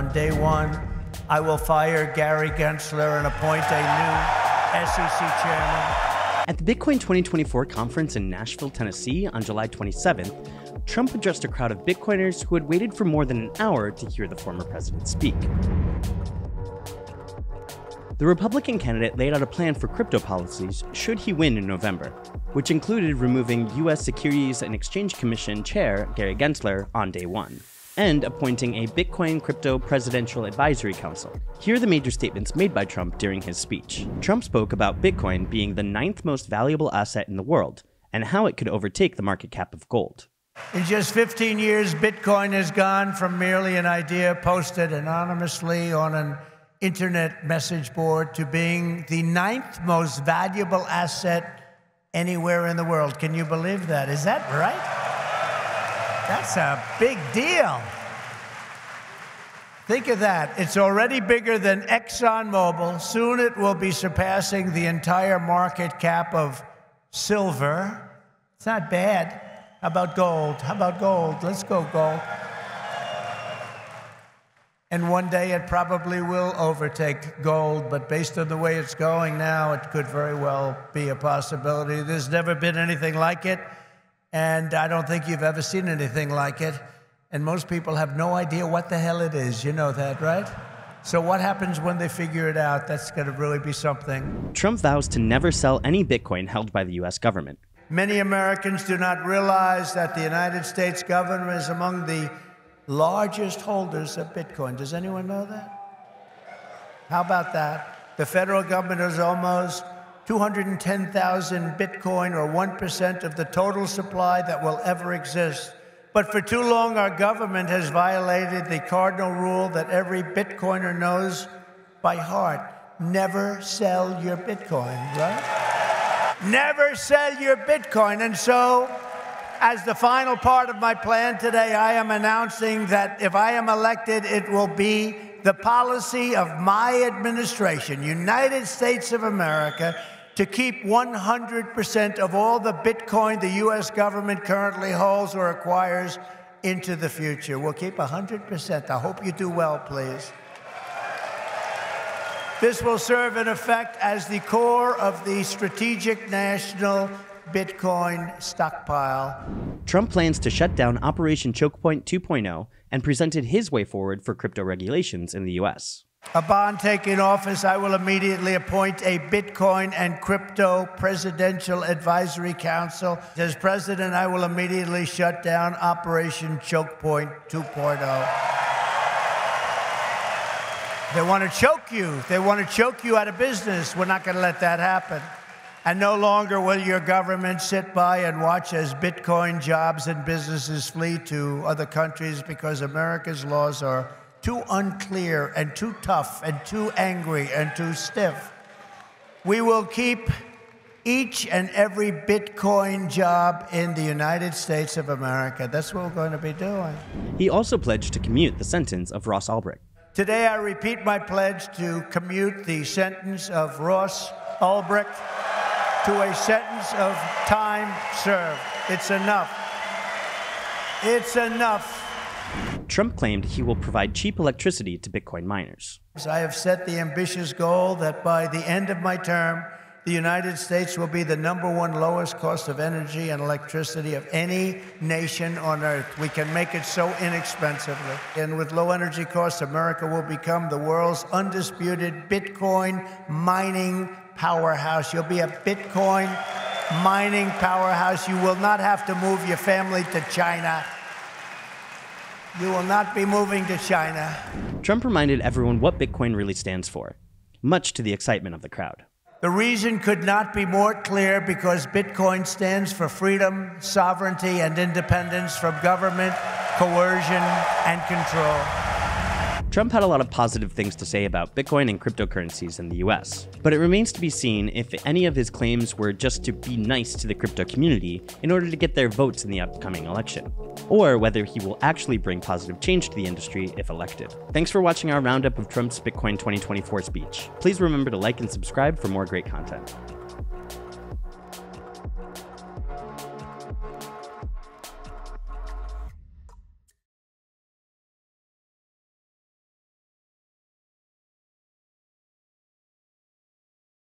on day one, I will fire Gary Gensler and appoint a new SEC chairman. At the Bitcoin 2024 conference in Nashville, Tennessee on July 27th, Trump addressed a crowd of Bitcoiners who had waited for more than an hour to hear the former president speak. The Republican candidate laid out a plan for crypto policies should he win in November, which included removing U.S. Securities and Exchange Commission Chair Gary Gensler on day one and appointing a Bitcoin Crypto Presidential Advisory Council. Here are the major statements made by Trump during his speech. Trump spoke about Bitcoin being the ninth most valuable asset in the world and how it could overtake the market cap of gold. In just 15 years, Bitcoin has gone from merely an idea posted anonymously on an internet message board to being the ninth most valuable asset anywhere in the world. Can you believe that? Is that right? That's a big deal. Think of that. It's already bigger than ExxonMobil. Soon it will be surpassing the entire market cap of silver. It's not bad. How about gold? How about gold? Let's go, gold. And one day it probably will overtake gold, but based on the way it's going now, it could very well be a possibility. There's never been anything like it. And I don't think you've ever seen anything like it. And most people have no idea what the hell it is. You know that, right? So, what happens when they figure it out? That's going to really be something. Trump vows to never sell any Bitcoin held by the U.S. government. Many Americans do not realize that the United States government is among the largest holders of Bitcoin. Does anyone know that? How about that? The federal government is almost 210,000 Bitcoin or 1% of the total supply that will ever exist. But for too long, our government has violated the cardinal rule that every Bitcoiner knows by heart never sell your Bitcoin, right? never sell your Bitcoin. And so, as the final part of my plan today, I am announcing that if I am elected, it will be the policy of my administration, United States of America, to keep 100% of all the Bitcoin the U.S. government currently holds or acquires into the future. We'll keep 100%. I hope you do well, please. This will serve in effect as the core of the strategic national Bitcoin stockpile. Trump plans to shut down Operation Chokepoint 2.0 and presented his way forward for crypto regulations in the U.S. Upon taking office, I will immediately appoint a Bitcoin and Crypto Presidential Advisory Council. As president, I will immediately shut down Operation Choke Point 2.0. They want to choke you. They want to choke you out of business. We're not going to let that happen. And no longer will your government sit by and watch as Bitcoin jobs and businesses flee to other countries because America's laws are too unclear and too tough and too angry and too stiff. We will keep each and every Bitcoin job in the United States of America. That's what we're going to be doing. He also pledged to commute the sentence of Ross Ulbricht. Today, I repeat my pledge to commute the sentence of Ross Ulbricht to a sentence of time served. It's enough. It's enough. Trump claimed he will provide cheap electricity to Bitcoin miners. I have set the ambitious goal that by the end of my term, the United States will be the number one lowest cost of energy and electricity of any nation on earth. We can make it so inexpensively. And with low energy costs, America will become the world's undisputed Bitcoin mining powerhouse. You'll be a Bitcoin mining powerhouse. You will not have to move your family to China. You will not be moving to China. Trump reminded everyone what Bitcoin really stands for, much to the excitement of the crowd. The reason could not be more clear because Bitcoin stands for freedom, sovereignty, and independence from government, coercion, and control. Trump had a lot of positive things to say about Bitcoin and cryptocurrencies in the US, but it remains to be seen if any of his claims were just to be nice to the crypto community in order to get their votes in the upcoming election, or whether he will actually bring positive change to the industry if elected. Thanks for watching our roundup of Trump's Bitcoin 2024 speech. Please remember to like and subscribe for more great content.